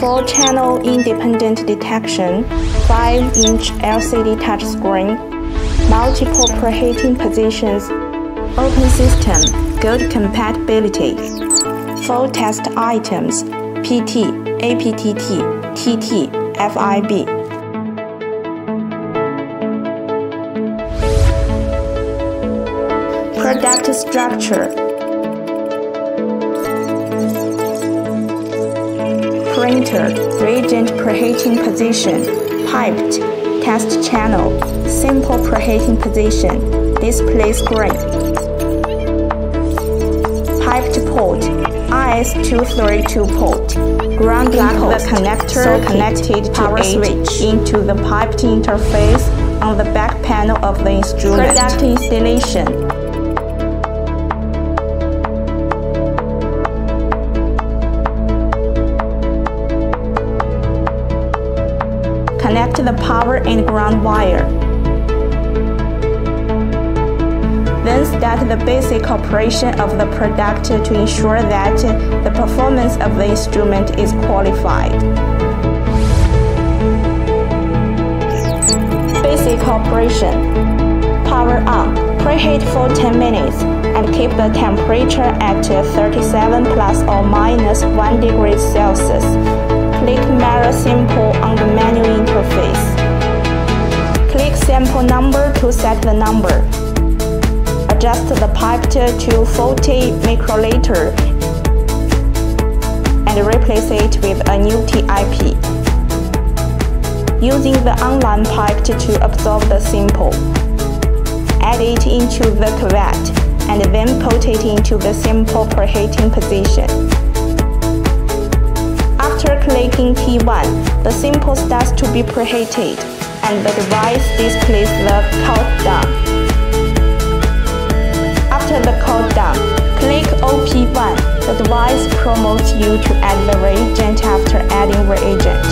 4 channel independent detection, 5 inch LCD touchscreen, multiple preheating positions, open system, good compatibility, 4 test items, PT, APTT, TT, FIB. Product structure printer, reagent preheating position, pipette, test channel, sample preheating position, display screen. Pipette port, RS232 port, ground the connector so connected power switch into the pipette interface on the back panel of the instrument. Product installation. Connect the power and ground wire. Then start the basic operation of the product to ensure that the performance of the instrument is qualified. Basic operation. Power on. Preheat for 10 minutes and keep the temperature at 37 plus or minus 1 degree Celsius. Click Mirror Simple Sample Number to set the number. Adjust the pipe to 40 microliter and replace it with a new TIP. Using the online pipe to absorb the sample. Add it into the cuvette and then put it into the sample preheating position. After clicking T1, the sample starts to be preheated, and the device displays the countdown. After the countdown, click OP1. The device promotes you to add the reagent after adding reagent.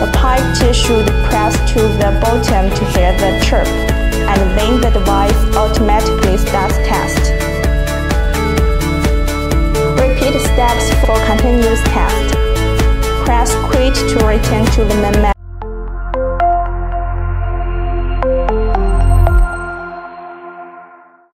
The pipe should press to the bottom to hear the chirp, and then the device automatically starts test. Repeat steps for continuous test press quit to return to the main menu.